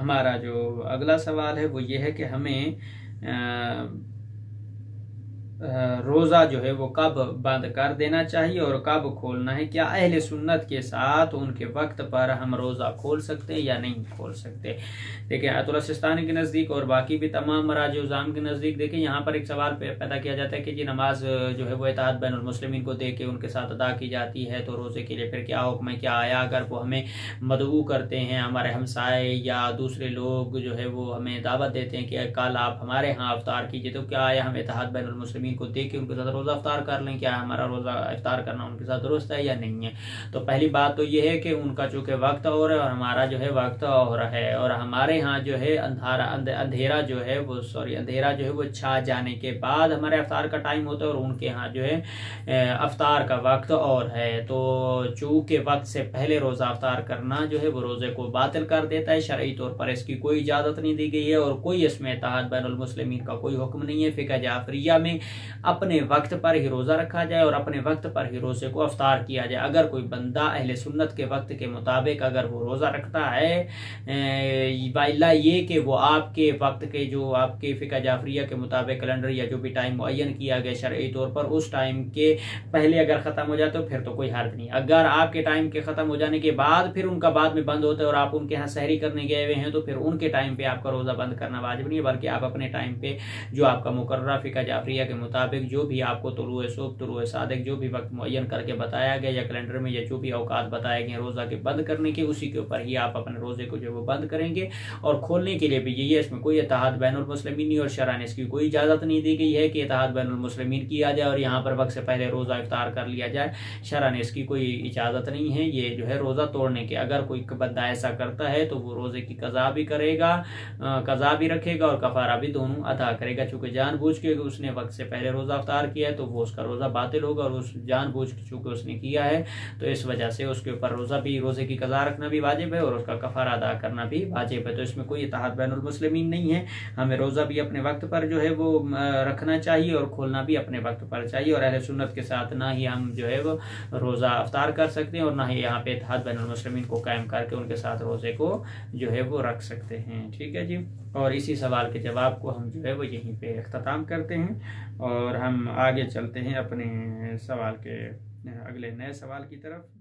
हमारा जो अगला सवाल है वो ये है कि हमें अ, अ, रोज़ा जो है वो कब बंद कर देना चाहिए और कब खोलना है? क्या अहल सुन्नत के साथ उनके वक्त पर हम रोज़ा खोल सकते हैं या नहीं खोल सकते? देखिए अतुल के नज़दीक और बाकी भी तमाम मराज उज़ाम के नज़दीक देखें, यहाँ पर एक सवाल पैदा किया जाता है कि जी नमाज़ जो है वो इतिहाद बैन मुस्लिमीन को दे के उनके साथ अदा की जाती है तो रोज़े के लिए फिर क्या हुक्म है? क्या आया? अगर वो हमें मदऊ करते हैं, हमारे हमसाए या दूसरे लोग जो है वो हमें दावत देते हैं कि कल आप हमारे यहाँ अवतार कीजिए तो क्या आया? हम इतिहाद बैन मुस्लिमीन को दे के उनके साथ रोज़ा अवतार कर लें क्या हमारा रोज़ा अवतार करना उनके साथ दुरुस्त है या नहीं है? तो पहली बात तो ये है कि उनका चूँकि वक्त और है और हमारा जो है वक्त और है और हमारे यहाँ जो है अंधारा अंधेरा जो है वो सॉरी अंधेरा जो है वो छा जाने के बाद हमारे अवतार का टाइम होता है और उनके यहाँ जो है अ, अवतार का वक्त और है। तो चूँकि वक्त से पहले रोज़ा अफ्तार करना जो है वो रोज़े को बातिल कर देता है शरई तौर पर इसकी कोई इजाज़त नहीं दी गई है और कोई इसमें इतिहाद बैन मुस्लिमीन का कोई हुक्म नहीं है। फ़िका जाफरिया में अपने वक्त पर ही रोज़ा रखा जाए और अपने वक्त पर ही रोज़े को अवतार किया जाए। अगर कोई बंदा अहले सुन्नत के वक्त के मुताबिक अगर वो रोज़ा रखता है वाइला ये कि वो आपके वक्त के जो आपके फ़िका जाफरिया के मुताबिक कैलेंडर या जो भी टाइम मुन किया गया शरई तौर पर, उस टाइम के पहले अगर ख़त्म हो जाए तो फिर तो कोई हर्ज नहीं। अगर आपके टाइम के ख़त्म हो जाने के बाद फिर उनका बाद में बंद होता है और आप उनके यहाँ सहरी करने गए हुए हैं तो फिर उनके टाइम पे आपका रोज़ा बंद करना वाजिब नहीं है, बल्कि आप अपने टाइम पे जो आपका मुकर्रा फ़िका जाफरिया के मुताबिक जो भी आपको तुलु सुबह तुलु सादक जो भी वक्त मुन करके बताया गया या कैलेंडर में या जो भी अवकात बताए गए रोज़ा के बंद करने के, उसी के ऊपर ही आप अपने रोज़े को जो वो बंद करेंगे और खोलने के लिए भी यही है, इसमें कोई इतिहाद बैन मुस्लिमीन और शरान इसकी कोई इजाज़त नहीं दी गई है कि इतिहाद बैन मुस्लिमीन किया जाए और यहाँ पर वक्त से पहले रोज़ा इफ्तार कर लिया जाए। शरान इसकी कोई इजाज़त नहीं है, ये जो है रोज़ा तोड़ने के। अगर कोई बंदा ऐसा करता है तो वो रोज़े की कज़ा भी करेगा कज़ा भी रखेगा और कफ़ारा भी दोनों अदा करेगा, चूँकि जानबूझ के उसने वक्त से पहले रोज़ा अफ्तार किया है तो वो उसका रोज़ा बातिल होगा और उस जानबूझ के चूँकि उसने किया है तो इस वजह से उसके ऊपर रोज़ा भी, रोज़े की कज़ा रखना भी वाजिब है और उसका कफ़ारा अदा करना भी वाजिब है। तो इसमें कोई इतिहाद बैन मुस्लिमीन नहीं है। हमें रोज़ा भी अपने वक्त पर जो है वो रखना चाहिए और खोलना भी अपने वक्त पर चाहिए और अहल सुन्नत के साथ ना ही हम जो है वो रोज़ा अफ्तार कर सकते हैं और ना ही यहाँ पे इतिहाद बैन मुस्लिमीन को कायम करके उनके साथ रोज़े को जो है वो रख सकते हैं। ठीक है जी? और इसी सवाल के जवाब को हम जो है वो यहीं पे अख्ताम करते हैं। और हम आगे चलते हैं अपने सवाल के अगले नए सवाल की तरफ़।